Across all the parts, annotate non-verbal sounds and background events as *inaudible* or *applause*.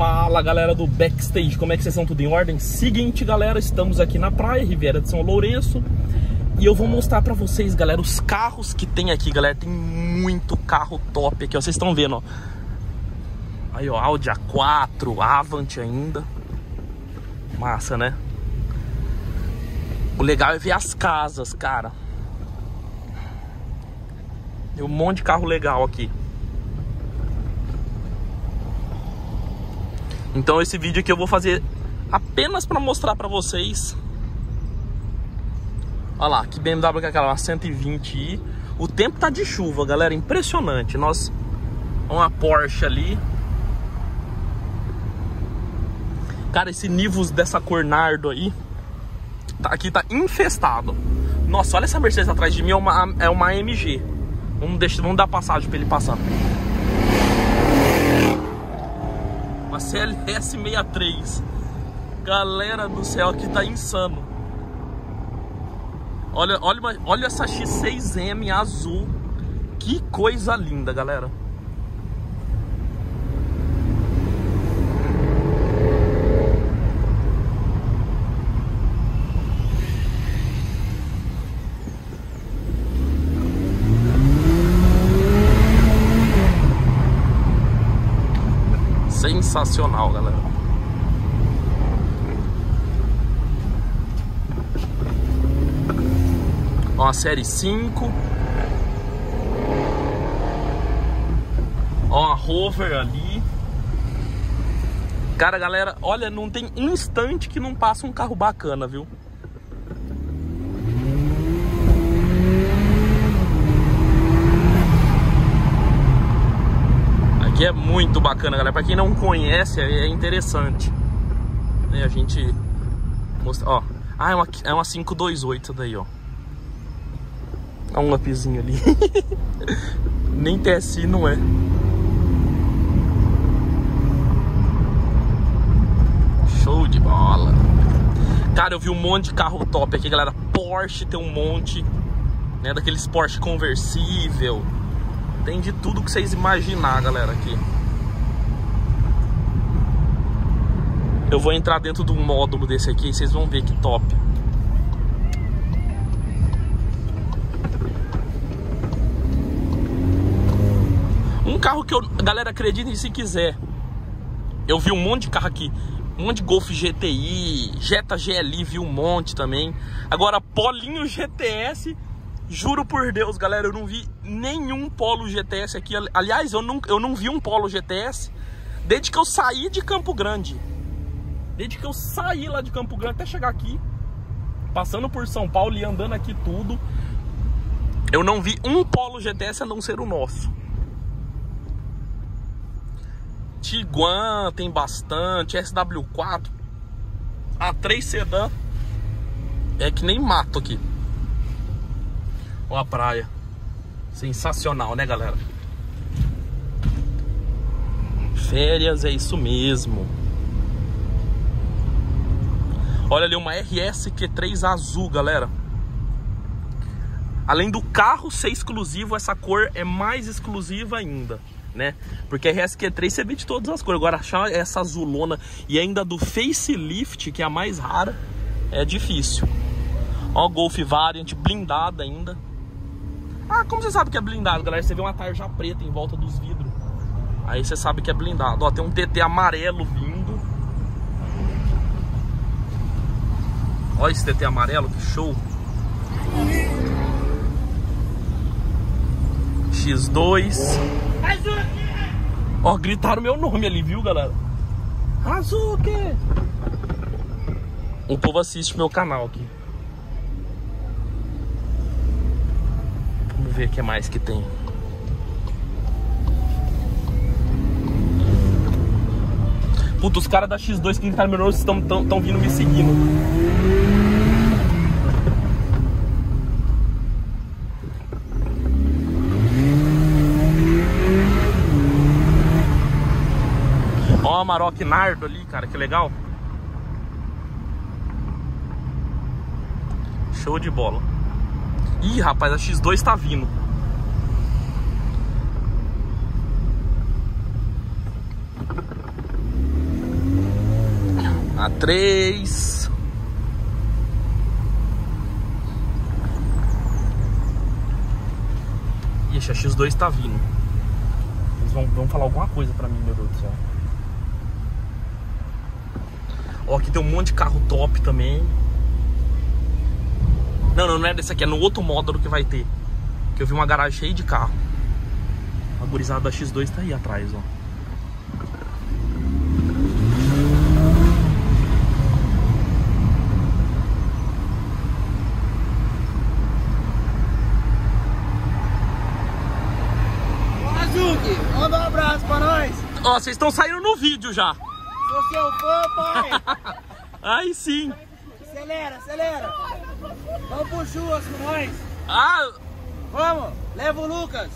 Fala galera do Backstage, como é que vocês estão? Tudo em ordem? Seguinte galera, estamos aqui na praia, Riviera de São Lourenço E eu vou mostrar pra vocês galera, os carros que tem aqui galera Tem muito carro top aqui, ó, vocês estão vendo ó Aí ó, Audi A4, Avant ainda Massa né? O legal é ver as casas, cara Tem um monte de carro legal aqui Então esse vídeo aqui eu vou fazer apenas para mostrar para vocês. Olha lá, que BMW que é aquela, uma 120i. O tempo tá de chuva, galera, impressionante. Nós uma Porsche ali. Cara, esse Nivus dessa cor nardo aí, tá, aqui tá infestado. Nossa, olha essa Mercedes atrás de mim, é uma, é uma AMG. Vamos, deixar, vamos dar passagem para ele passar. CLS 63. Galera do céu, aqui tá insano. Olha, olha, olha essa X6M azul. Que coisa linda, galera. Sensacional, galera. Ó, a série 5. Ó, a Rover ali. Cara, galera, olha, não tem instante que não passa um carro bacana, viu? Que é muito bacana, galera. Pra quem não conhece, é interessante. Né, a gente mostra, ó. Ah, é uma, é uma 528 daí, ó. Olha um upzinho ali. *laughs* Nem TSI não é. Show de bola. Cara, eu vi um monte de carro top aqui, galera. Porsche tem um monte, né? Daqueles Porsche conversível. Tem de tudo que vocês imaginar, galera, aqui. Eu vou entrar dentro de um módulo desse aqui e vocês vão ver que top. Um carro que eu... Galera, acreditem se quiser. Eu vi um monte de carro aqui. Um monte de Golf GTI, Jetta GLI, vi um monte também. Agora, Polinho GTS Juro por Deus, galera, eu não vi nenhum Polo GTS aqui. Aliás, eu não, eu não vi um Polo GTS desde que eu saí de Campo Grande. Desde que eu saí lá de Campo Grande até chegar aqui, passando por São Paulo e andando aqui tudo, eu não vi um Polo GTS a não ser o nosso. Tiguan tem bastante, SW4, A3 Sedan, é que nem mato aqui. Olha a praia. Sensacional, né, galera? Férias é isso mesmo. Olha ali uma RSQ3 azul, galera. Além do carro ser exclusivo, essa cor é mais exclusiva ainda, né? Porque a RSQ3 você vê de todas as cores. Agora achar essa azulona e ainda do facelift, que é a mais rara, é difícil. Ó, Golf Variant blindada ainda. Ah, como você sabe que é blindado, galera? Você vê uma tarja preta em volta dos vidros. Aí você sabe que é blindado. Ó, tem um TT amarelo vindo. Olha esse TT amarelo, que show. X2. Ó, gritaram meu nome ali, viu, galera? Azuki! O povo assiste meu canal aqui. Ver o que mais que tem. Puta, os caras da X2 que tá menor estão tão, tão vindo me seguindo. Ó a Amarok Nardo ali, cara, que legal. Show de bola. Ih, rapaz, a X2 tá vindo. A três. Ixi, a X2 tá vindo. Eles vão, vão falar alguma coisa pra mim, meu Deus do céu. Ó, aqui tem um monte de carro top também. Não, não, não é desse aqui, é no outro módulo que vai ter. Que eu vi uma garagem cheia de carro. A gurizada da X2 tá aí atrás, ó. Manda um abraço pra nós. Ó, vocês estão saindo no vídeo já. Sou seu fã, pai. *laughs* Aí sim. Acelera, acelera. Vamos pro churras com nós. Ah, Vamos, leva o Lucas.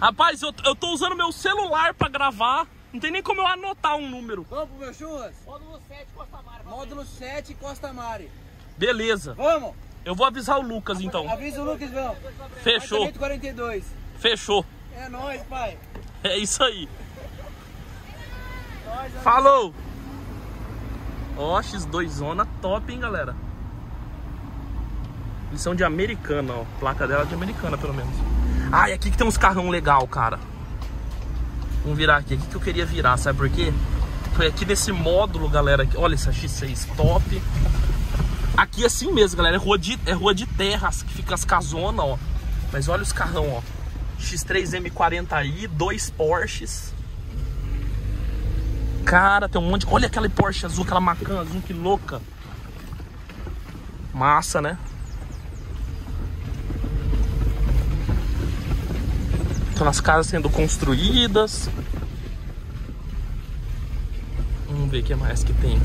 rapaz, eu, eu tô usando meu celular pra gravar. Não tem nem como eu anotar um número. Vamos pro meu churras? Módulo 7, Costa Mare. Módulo 7, Costa Mare. Beleza. Vamos. Eu vou avisar o Lucas então. Avisa o Lucas, vamos. Fechou. Apartamento 42. Fechou. É nóis, pai. É isso aí. Falou! Ó, X2 zona top, hein, galera? Eles são de americana, ó. Placa dela é de americana, pelo menos. Ah, e aqui que tem uns carrão legal, cara. Vamos virar aqui. Aqui que eu queria virar, sabe por quê? Foi aqui nesse módulo, galera. Olha essa X6 top. Aqui é assim mesmo, galera. É rua de, é rua de terras, que fica as casonas, ó. Mas olha os carrão, ó. X3 M40i, dois Porsches. Cara, tem um monte. Olha aquela Porsche azul, aquela Macan azul, que louca. Massa, né? Estão as casas sendo construídas. Vamos ver o que mais que tem.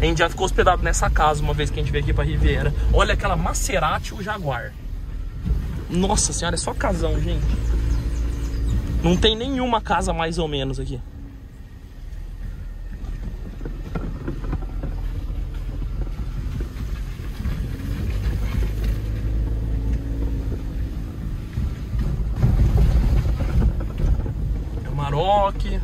A gente já ficou hospedado nessa casa uma vez que a gente veio aqui pra Riviera. Olha aquela Maserati o Jaguar. Nossa senhora, é só casão, gente. Não tem nenhuma casa mais ou menos aqui. É Maroc.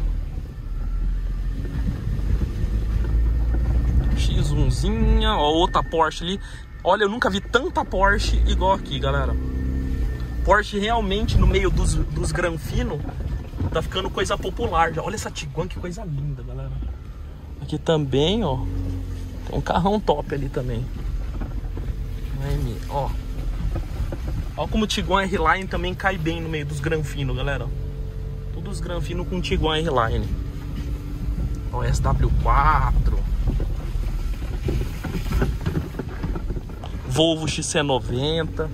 X1zinha, ó, outra Porsche ali. Olha, eu nunca vi tanta Porsche igual aqui, galera. Porsche realmente no meio dos, dos granfino tá ficando coisa popular. já. Olha essa Tiguan, que coisa linda, galera. Aqui também, ó. Tem um carrão top ali também. Ó. Ó como o Tiguan R-Line também cai bem no meio dos granfino, galera. Todos os granfino com Tiguan R-Line. Ó, SW4. Volvo XC90.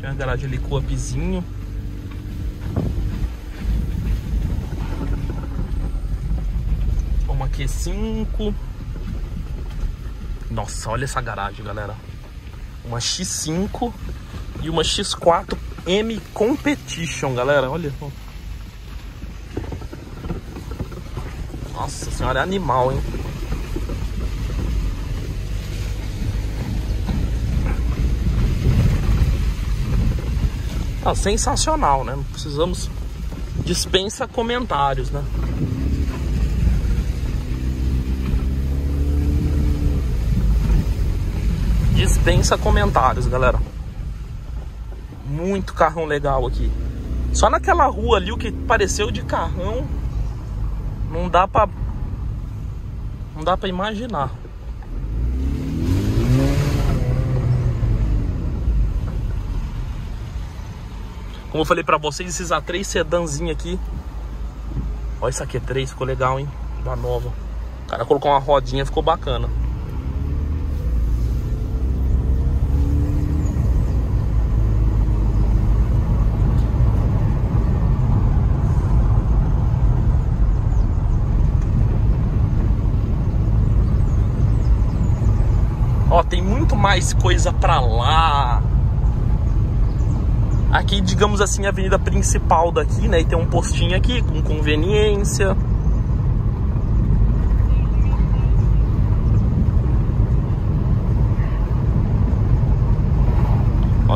Tem uma garagem ali com upzinho. Uma Q5. Nossa, olha essa garagem, galera. Uma X5 e uma X4 M Competition, galera. Olha. Nossa senhora, é animal, hein? Ah, sensacional, né? Não precisamos. Dispensa comentários, né? Dispensa comentários, galera. Muito carrão legal aqui. Só naquela rua ali, o que pareceu de carrão, não dá pra. Não dá pra imaginar. Como eu falei pra vocês, esses A3 sedanzinho aqui. Olha isso aqui, é 3, ficou legal, hein? Da nova. O cara colocou uma rodinha, ficou bacana. Tem muito mais coisa pra lá. Aqui, digamos assim, a avenida principal daqui, né? E tem um postinho aqui com conveniência.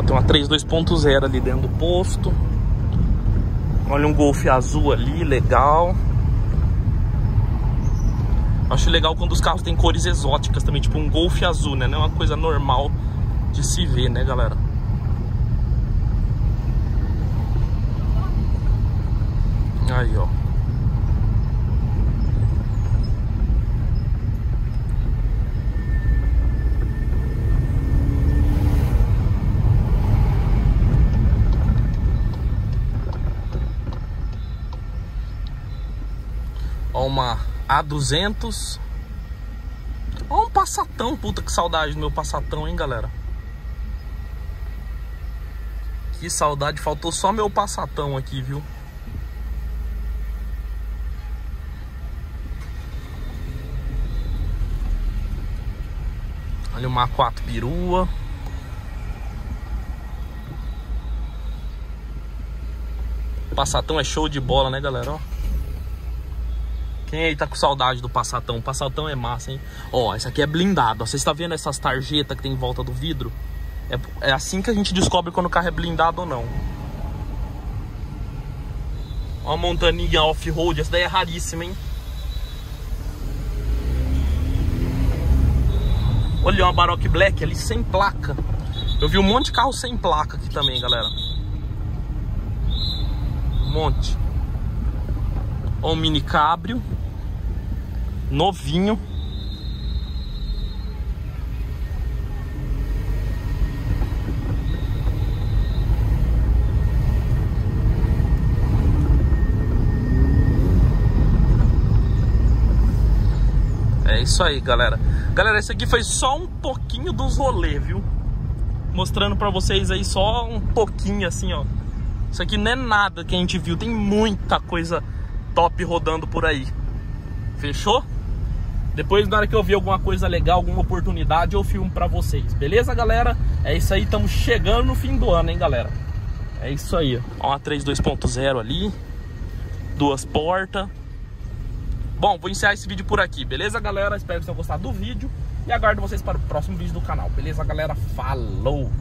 tem uma 3 2.0 ali dentro do posto. Olha um Golf azul ali, legal. Acho legal quando os carros têm cores exóticas também, tipo um Golf azul, né? Não é uma coisa normal de se ver, né, galera? Aí, ó. Ó uma A200. Ó um Passatão, puta que saudade do meu Passatão, hein, galera. Que saudade, faltou só meu Passatão aqui, viu? Olha uma A4 perua. Passatão é show de bola, né, galera? Ó. Quem aí tá com saudade do Passatão? Passatão é massa, hein? Ó, essa aqui é blindado. Você está vendo essas tarjetas que tem em volta do vidro? É, é assim que a gente descobre quando o carro é blindado ou não. Ó a montaninha off-road. Essa daí é raríssima, hein? Olha uma Baroque Black ali sem placa. Eu vi um monte de carro sem placa aqui também, galera. Um monte. Um mini cabrio novinho. É isso aí, galera. Galera, esse aqui foi só um pouquinho dos rolês, viu? Mostrando pra vocês aí só um pouquinho assim, ó. Isso aqui não é nada que a gente viu. Tem muita coisa top rodando por aí. Fechou? Depois, na hora que eu ver alguma coisa legal, alguma oportunidade, eu filmo pra vocês. Beleza, galera? É isso aí, estamos chegando no fim do ano, hein, galera? É isso aí, ó. Uma 3 2.0 ali. Duas portas. Bom, vou encerrar esse vídeo por aqui, beleza, galera? Espero que vocês tenham gostado do vídeo. E aguardo vocês para o próximo vídeo do canal, beleza, galera? Falou!